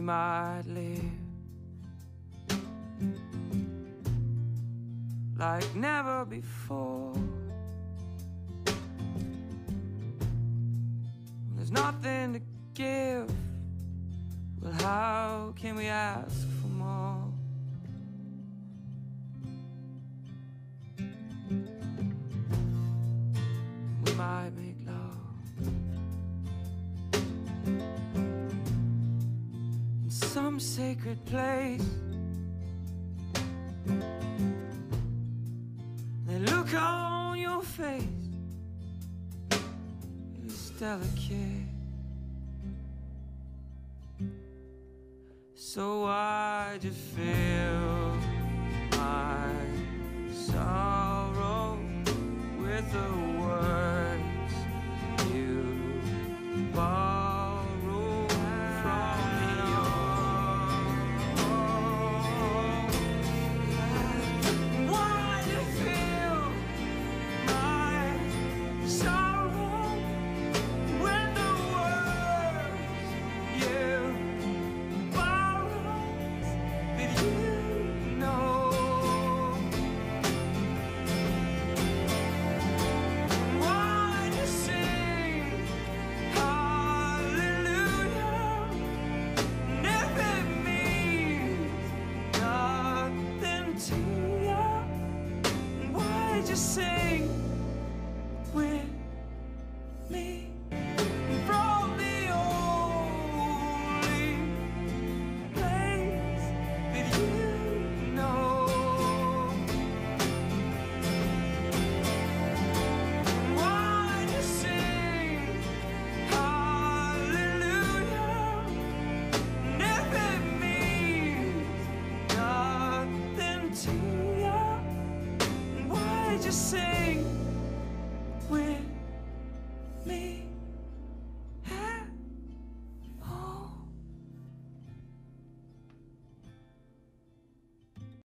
might live like never before. When there's nothing to give, well, how can we ask for more? We might some sacred place. The look on your face is delicate. So I just feel you sing with me I just sing?